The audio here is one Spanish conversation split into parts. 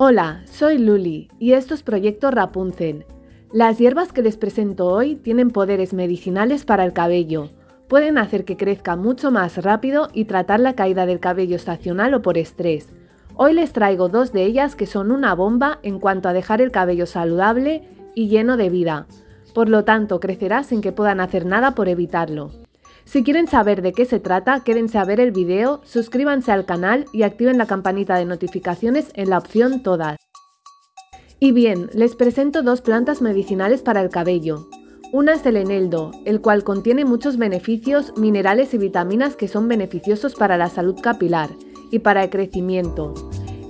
Hola, soy Luli y esto es Proyecto Rapunzel. Las hierbas que les presento hoy tienen poderes medicinales para el cabello. Pueden hacer que crezca mucho más rápido y tratar la caída del cabello estacional o por estrés. Hoy les traigo dos de ellas que son una bomba en cuanto a dejar el cabello saludable y lleno de vida. Por lo tanto, crecerá sin que puedan hacer nada por evitarlo. Si quieren saber de qué se trata, quédense a ver el video, suscríbanse al canal y activen la campanita de notificaciones en la opción Todas. Y bien, les presento dos plantas medicinales para el cabello. Una es el eneldo, el cual contiene muchos beneficios, minerales y vitaminas que son beneficiosos para la salud capilar y para el crecimiento.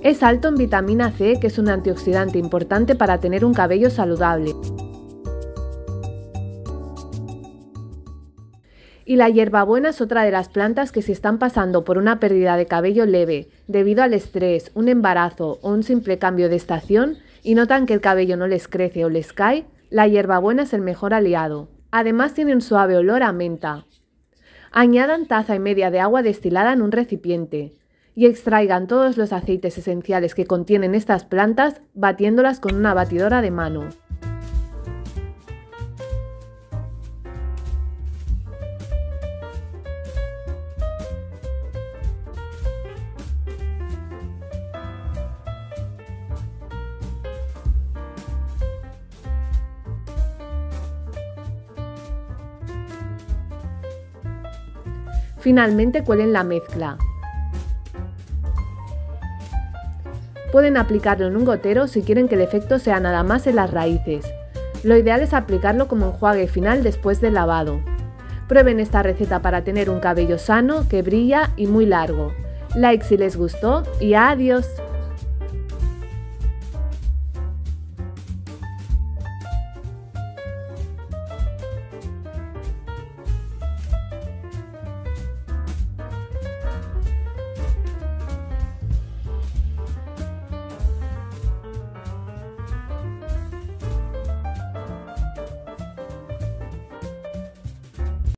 Es alto en vitamina C, que es un antioxidante importante para tener un cabello saludable. Y la hierbabuena es otra de las plantas que si están pasando por una pérdida de cabello leve, debido al estrés, un embarazo o un simple cambio de estación, y notan que el cabello no les crece o les cae, la hierbabuena es el mejor aliado. Además tiene un suave olor a menta. Añadan taza y media de agua destilada en un recipiente y extraigan todos los aceites esenciales que contienen estas plantas batiéndolas con una batidora de mano. Finalmente cuelen la mezcla. Pueden aplicarlo en un gotero si quieren que el efecto sea nada más en las raíces. Lo ideal es aplicarlo como enjuague final después del lavado. Prueben esta receta para tener un cabello sano, que brilla y muy largo. Like si les gustó y adiós.